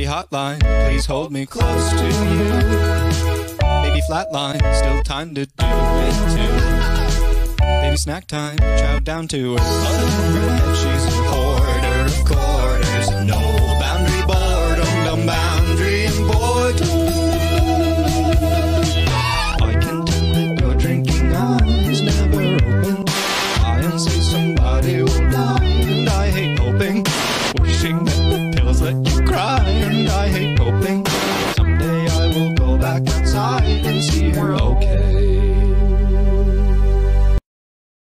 Baby hotline, please hold me close to you. Baby flatline, still time to do it too. Baby snack time, chow down to her. She's a hoarder of quarters, no boundary boredom, dumb boundary and boredom. I can tell that your drinking eyes never open. I and say somebody will die, the let you cry, and I hate hoping. Someday I will go back outside and see her okay.